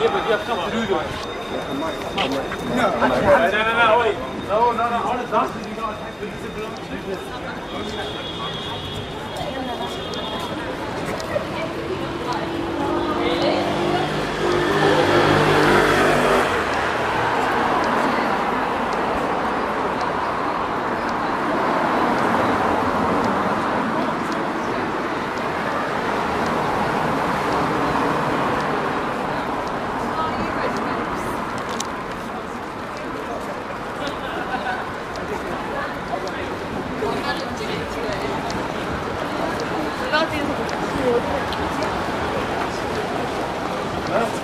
Yeah, but you have stuff to do to it. No, no, no, no, wait. No, no, no. On the dust, you don't have to Huh?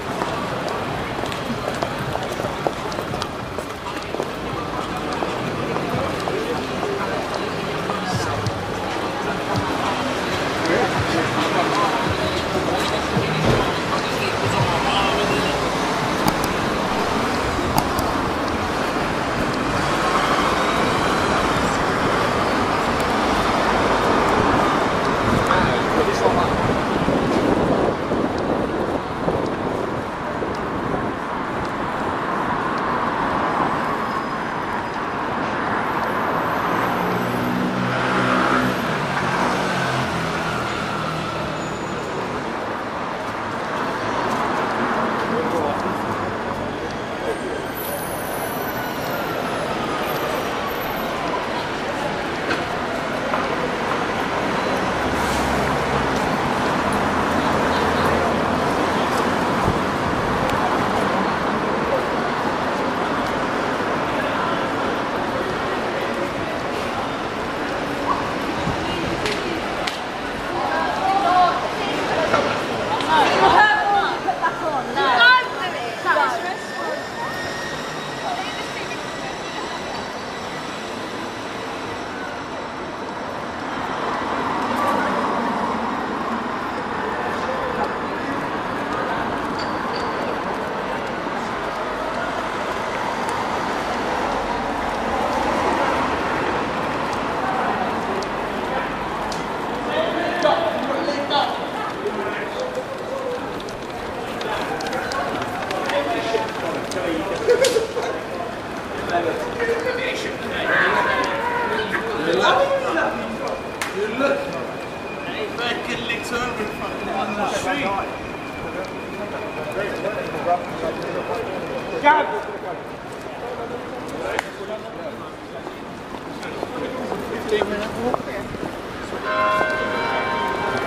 it licks over in front of the. Gab!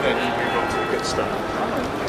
Then you move on to the good.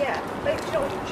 Yeah, like, you know, to?